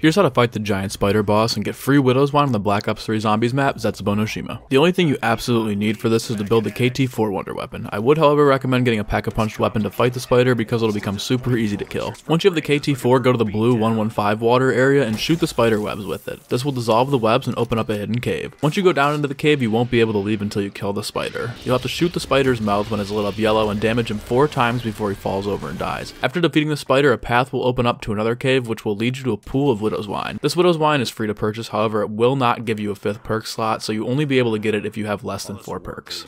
Here's how to fight the giant spider boss and get free Widow's Wine on the Black Ops 3 Zombies map, Zetsubou no Shima. The only thing you absolutely need for this is to build the KT-4 Wonder Weapon. I would however recommend getting a Pack-a-Punch weapon to fight the spider because it'll become super easy to kill. Once you have the KT-4, go to the blue 115 water area and shoot the spider webs with it. This will dissolve the webs and open up a hidden cave. Once you go down into the cave, you won't be able to leave until you kill the spider. You'll have to shoot the spider's mouth when it's lit up yellow and damage him 4 times before he falls over and dies. After defeating the spider, a path will open up to another cave which will lead you to a pool of Widow's Wine. This Widow's Wine is free to purchase, however, it will not give you a fifth perk slot, so you only be able to get it if you have less than 4 perks.